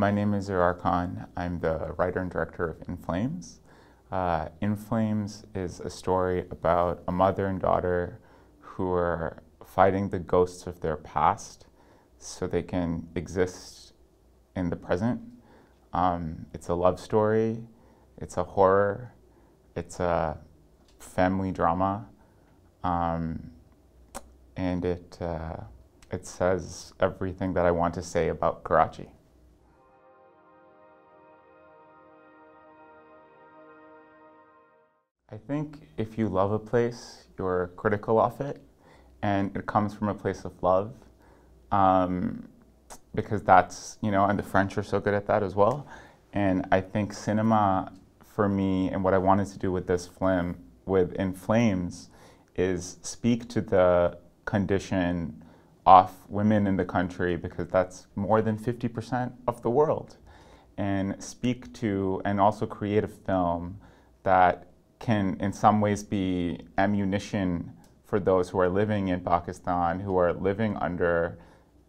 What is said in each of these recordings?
my name is Zarrar Kahn. I'm the writer and director of In Flames. Uh, In Flames is a story about a mother and daughter who are fighting the ghosts of their past so they can exist in the present. Um, it's a love story, it's a horror, it's a family drama, um, and it, uh, it says everything that I want to say about Karachi. I think if you love a place, you're critical of it, and it comes from a place of love, um, because that's, you know, and the French are so good at that as well. And I think cinema, for me, and what I wanted to do with this film, with In Flames, is speak to the condition of women in the country, because that's more than 50% of the world, and speak to, and also create a film that can in some ways be ammunition for those who are living in Pakistan, who are living under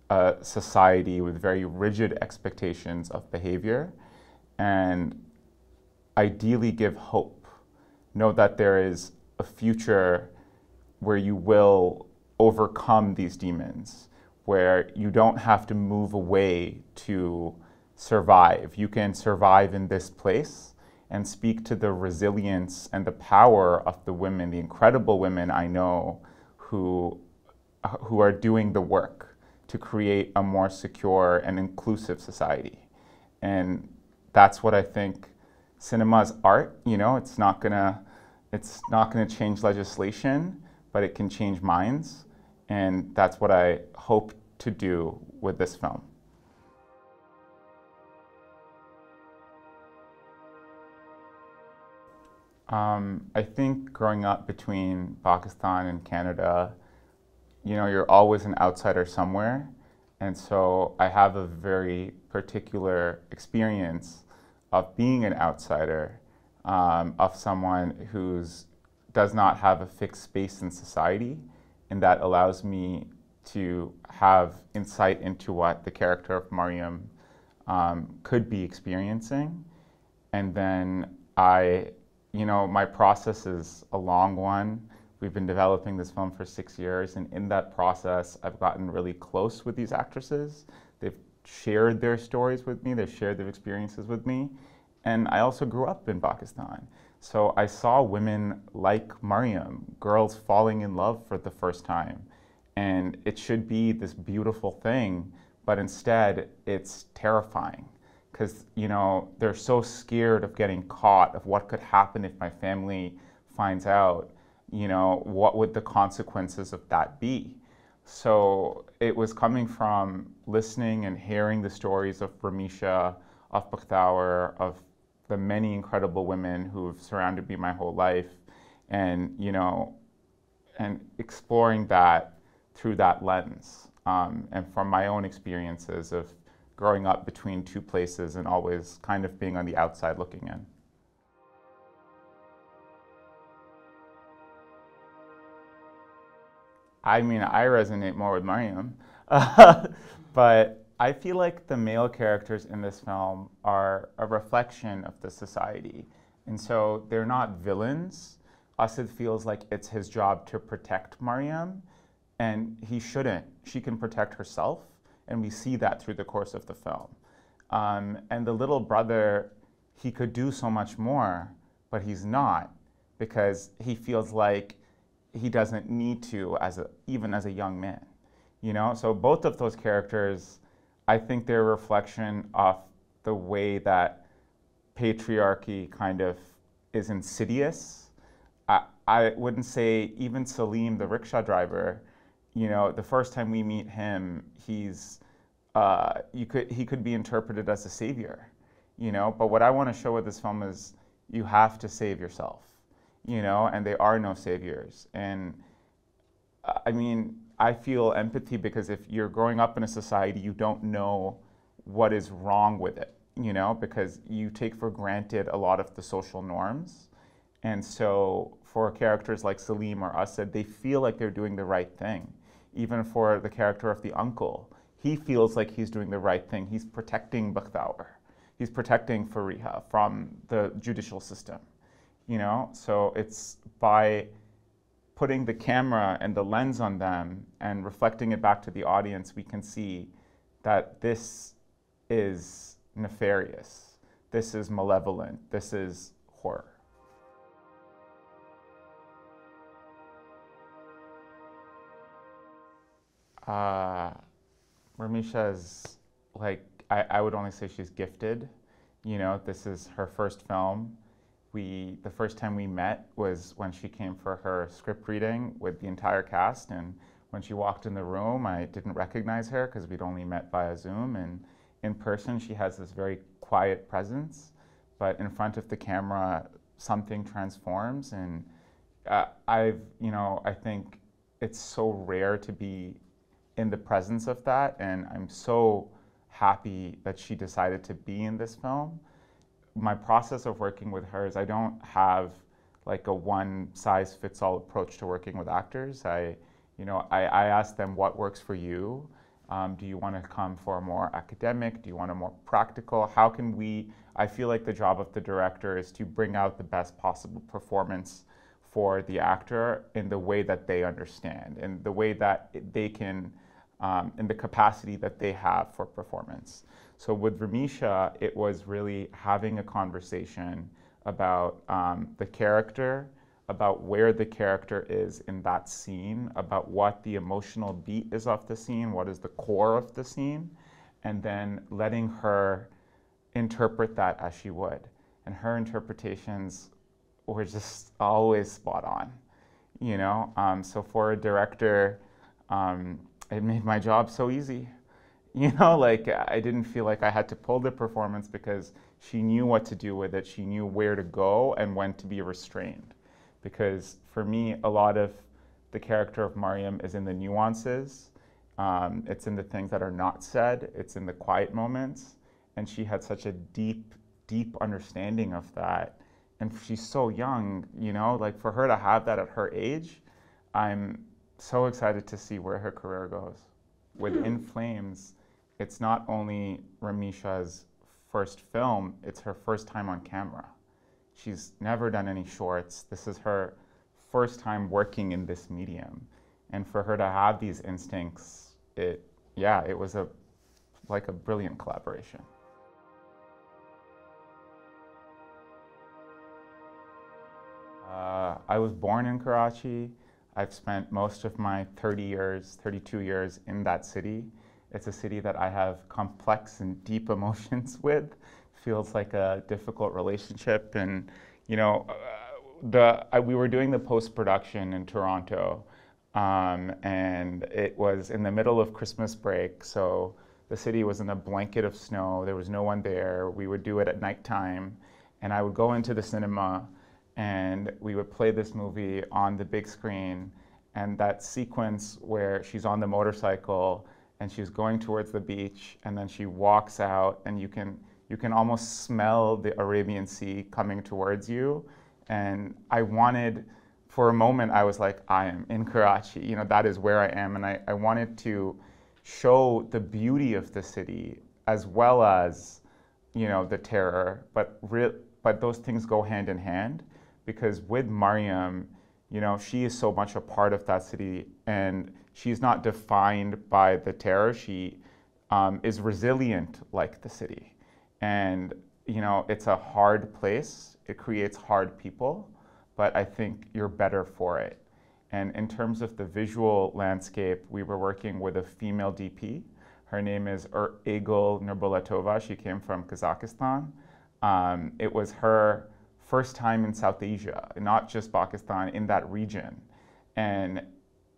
a society with very rigid expectations of behavior, and ideally give hope. Know that there is a future where you will overcome these demons, where you don't have to move away to survive. You can survive in this place and speak to the resilience and the power of the women, the incredible women I know who, who are doing the work to create a more secure and inclusive society. And that's what I think cinema is art, you know, it's not gonna, it's not gonna change legislation, but it can change minds. And that's what I hope to do with this film. Um, I think growing up between Pakistan and Canada, you know, you're always an outsider somewhere. And so I have a very particular experience of being an outsider, um, of someone who does not have a fixed space in society. And that allows me to have insight into what the character of Mariam um, could be experiencing. And then I you know, my process is a long one. We've been developing this film for six years, and in that process, I've gotten really close with these actresses. They've shared their stories with me, they've shared their experiences with me. And I also grew up in Pakistan. So I saw women like Mariam, girls falling in love for the first time. And it should be this beautiful thing, but instead, it's terrifying because you know they're so scared of getting caught of what could happen if my family finds out you know what would the consequences of that be? So it was coming from listening and hearing the stories of Ramisha, of Bakhtawer, of the many incredible women who've surrounded me my whole life, and you know, and exploring that through that lens, um, and from my own experiences of growing up between two places and always kind of being on the outside looking in. I mean, I resonate more with Mariam, but I feel like the male characters in this film are a reflection of the society. And so they're not villains. Asad feels like it's his job to protect Mariam, and he shouldn't. She can protect herself and we see that through the course of the film. Um, and the little brother, he could do so much more, but he's not because he feels like he doesn't need to as a, even as a young man. You know, so both of those characters, I think they're a reflection of the way that patriarchy kind of is insidious. I, I wouldn't say even Salim, the rickshaw driver, you know, the first time we meet him, he's uh, you could he could be interpreted as a savior, you know. But what I want to show with this film is you have to save yourself, you know, and there are no saviors. And uh, I mean, I feel empathy because if you're growing up in a society, you don't know what is wrong with it, you know, because you take for granted a lot of the social norms. And so for characters like Salim or Asad, they feel like they're doing the right thing. Even for the character of the uncle, he feels like he's doing the right thing. He's protecting Bakhtawer. He's protecting Fariha from the judicial system. You know, so it's by putting the camera and the lens on them and reflecting it back to the audience, we can see that this is nefarious. This is malevolent. This is horror. Uh, Ramisha is like, I, I would only say she's gifted. You know, this is her first film. We, the first time we met was when she came for her script reading with the entire cast. And when she walked in the room, I didn't recognize her because we'd only met via Zoom. And in person, she has this very quiet presence. But in front of the camera, something transforms. And uh, I've, you know, I think it's so rare to be in the presence of that, and I'm so happy that she decided to be in this film. My process of working with her is I don't have like a one size fits all approach to working with actors. I, you know, I, I ask them what works for you. Um, do you want to come for a more academic? Do you want a more practical? How can we? I feel like the job of the director is to bring out the best possible performance for the actor in the way that they understand and the way that they can um, and the capacity that they have for performance. So with Ramisha, it was really having a conversation about um, the character, about where the character is in that scene, about what the emotional beat is of the scene, what is the core of the scene, and then letting her interpret that as she would. And her interpretations were just always spot on, you know? Um, so for a director, um, it made my job so easy. You know, like I didn't feel like I had to pull the performance because she knew what to do with it. She knew where to go and when to be restrained. Because for me, a lot of the character of Mariam is in the nuances. Um, it's in the things that are not said. It's in the quiet moments. And she had such a deep, deep understanding of that. And she's so young, you know, like for her to have that at her age, I'm so excited to see where her career goes. With In Flames, it's not only Ramisha's first film, it's her first time on camera. She's never done any shorts. This is her first time working in this medium. And for her to have these instincts, it, yeah, it was a, like a brilliant collaboration. Uh, I was born in Karachi. I've spent most of my 30 years, 32 years in that city. It's a city that I have complex and deep emotions with. Feels like a difficult relationship. And, you know, uh, the, I, we were doing the post production in Toronto, um, and it was in the middle of Christmas break. So the city was in a blanket of snow. There was no one there. We would do it at nighttime. And I would go into the cinema and we would play this movie on the big screen and that sequence where she's on the motorcycle and she's going towards the beach and then she walks out and you can you can almost smell the Arabian Sea coming towards you. And I wanted for a moment I was like I am in Karachi you know that is where I am. And I, I wanted to show the beauty of the city as well as you know the terror but re- but those things go hand in hand because with Mariam, you know, she is so much a part of that city and she's not defined by the terror. She um, is resilient like the city. And, you know, it's a hard place. It creates hard people, but I think you're better for it. And in terms of the visual landscape, we were working with a female DP. Her name is er-, Aigul Nurbulatova. She came from Kazakhstan. Um, it was her first time in South Asia, not just Pakistan, in that region. And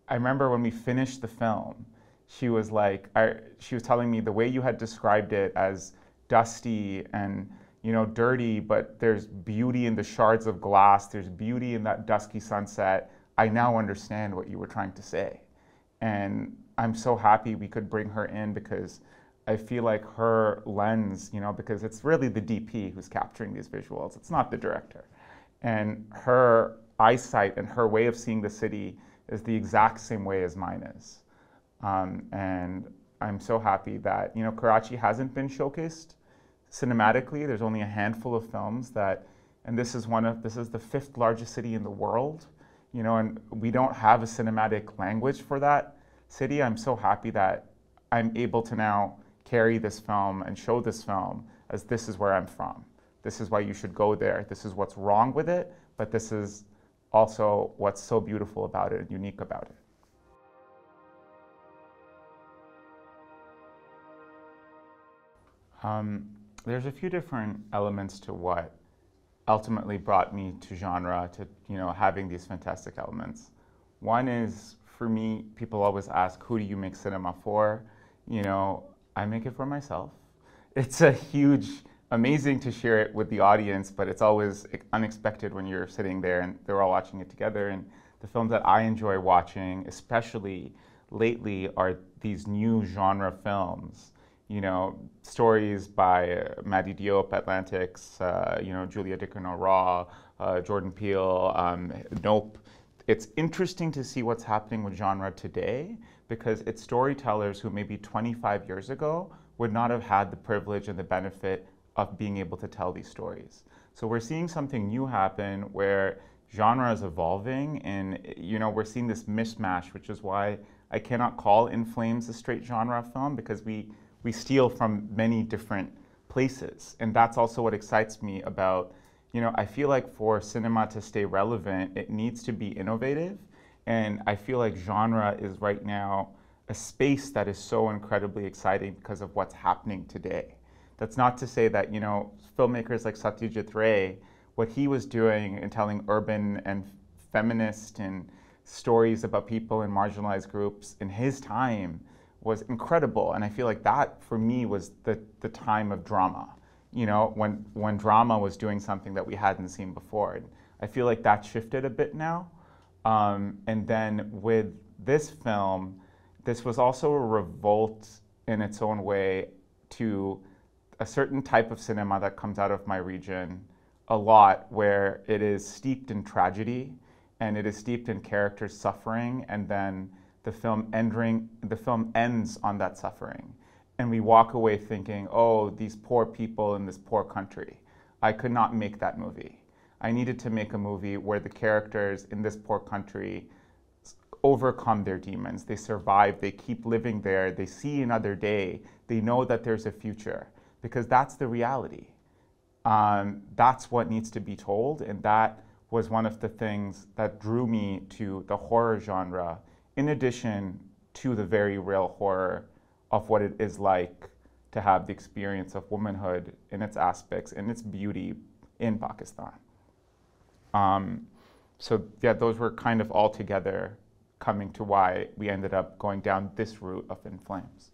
I remember when we finished the film, she was like, I, she was telling me the way you had described it as dusty and you know dirty, but there's beauty in the shards of glass. There's beauty in that dusky sunset. I now understand what you were trying to say, and I'm so happy we could bring her in because I feel like her lens, you know, because it's really the DP who's capturing these visuals, it's not the director. And her eyesight and her way of seeing the city is the exact same way as mine is. Um, and I'm so happy that you know Karachi hasn't been showcased cinematically. There's only a handful of films that, and this is one of this is the fifth largest city in the world, you know, and we don't have a cinematic language for that city. I'm so happy that I'm able to now carry this film and show this film as this is where I'm from. This is why you should go there. This is what's wrong with it, but this is also what's so beautiful about it and unique about it. Um, there's a few different elements to what ultimately brought me to genre, to you know having these fantastic elements. One is for me, people always ask, "Who do you make cinema for?" You know, I make it for myself. It's a huge, amazing to share it with the audience, but it's always unexpected when you're sitting there and they're all watching it together. And the films that I enjoy watching, especially lately, are these new genre films you know, stories by uh, Mati Diop, Atlantics, uh, you know, Julia Ducournau Raw, uh, Jordan Peele, um, Nope. It's interesting to see what's happening with genre today because it's storytellers who maybe 25 years ago would not have had the privilege and the benefit of being able to tell these stories. So we're seeing something new happen where genre is evolving and you know we're seeing this mismatch which is why I cannot call In Flames a straight genre film because we we steal from many different places. And that's also what excites me about, you know, I feel like for cinema to stay relevant, it needs to be innovative. And I feel like genre is right now a space that is so incredibly exciting because of what's happening today. That's not to say that, you know, filmmakers like Satyajit Ray, what he was doing in telling urban and feminist and stories about people in marginalized groups in his time was incredible. And I feel like that for me was the, the time of drama, you know, when, when drama was doing something that we hadn't seen before. And I feel like that shifted a bit now. Um, and then with this film, this was also a revolt in its own way to a certain type of cinema that comes out of my region a lot, where it is steeped in tragedy and it is steeped in characters suffering and then the film ending, the film ends on that suffering. And we walk away thinking, oh, these poor people in this poor country. I could not make that movie. I needed to make a movie where the characters in this poor country overcome their demons. They survive, they keep living there, they see another day, they know that there's a future, because that's the reality. Um, that's what needs to be told, and that was one of the things that drew me to the horror genre in addition to the very real horror of what it is like to have the experience of womanhood in its aspects and its beauty in Pakistan. Um, so yeah, those were kind of all together coming to why we ended up going down this route of In Flames.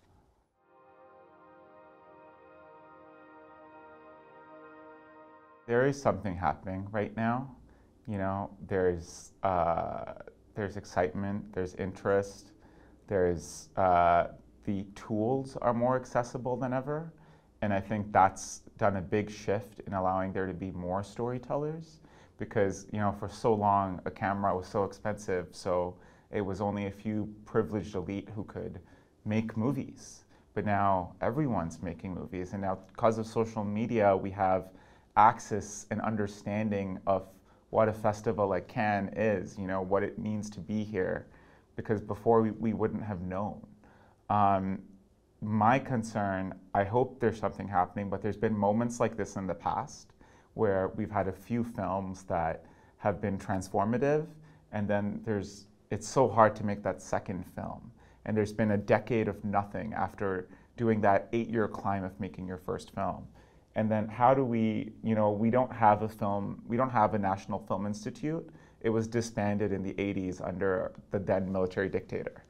There is something happening right now. You know, there's uh, there's excitement, there's interest, there's uh, the tools are more accessible than ever. And I think that's done a big shift in allowing there to be more storytellers because, you know, for so long a camera was so expensive, so it was only a few privileged elite who could make movies. But now everyone's making movies, and now because of social media, we have access and understanding of what a festival like Cannes is, you know, what it means to be here, because before we, we wouldn't have known. Um, my concern, I hope there's something happening, but there's been moments like this in the past where we've had a few films that have been transformative, and then there's it's so hard to make that second film. And there's been a decade of nothing after doing that eight-year climb of making your first film. And then how do we, you know, we don't have a film, we don't have a National Film Institute. It was disbanded in the 80s under the then military dictator.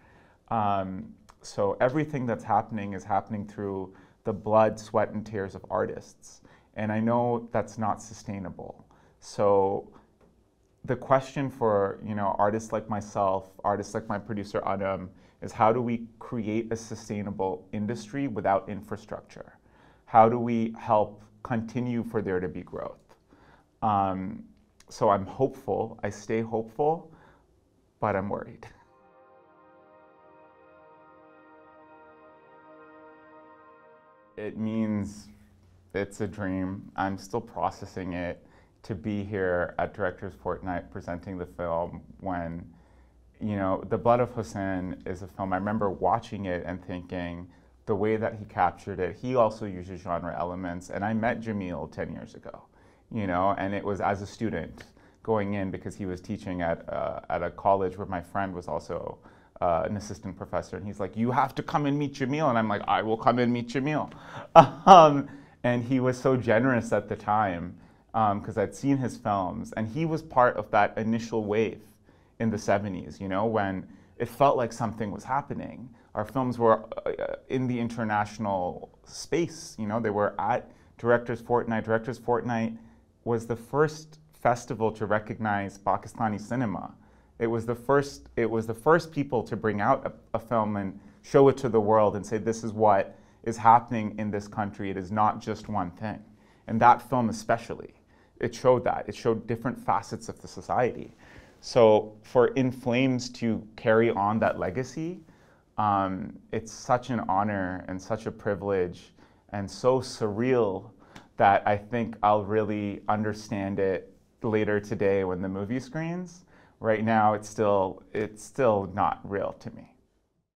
Um, so everything that's happening is happening through the blood, sweat, and tears of artists. And I know that's not sustainable. So the question for you know artists like myself, artists like my producer Adam, is how do we create a sustainable industry without infrastructure? how do we help continue for there to be growth? Um, so I'm hopeful, I stay hopeful, but I'm worried. it means it's a dream. I'm still processing it to be here at Directors Fortnight presenting the film when, you know, The Blood of Hussain is a film I remember watching it and thinking the way that he captured it, he also uses genre elements. And I met Jamil 10 years ago, you know, and it was as a student going in because he was teaching at, uh, at a college where my friend was also uh, an assistant professor. And he's like, You have to come and meet Jamil. And I'm like, I will come and meet Jamil. um, and he was so generous at the time because um, I'd seen his films, and he was part of that initial wave in the 70s, you know, when it felt like something was happening. Our films were uh, in the international space, you know, they were at Directors Fortnight. Directors Fortnight was the first festival to recognize Pakistani cinema. It was the first, it was the first people to bring out a, a film and show it to the world and say, this is what is happening in this country. It is not just one thing. And that film especially it showed that. It showed different facets of the society. So for In Flames to carry on that legacy, um, it's such an honor and such a privilege and so surreal that I think I'll really understand it later today when the movie screens. Right now, it's still it's still not real to me.